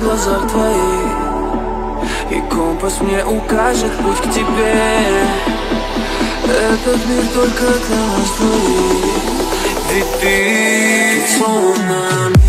глазах твоих. И компас мне укажет путь к тебе. Этот мир только для нас двоих. Ведь ты словно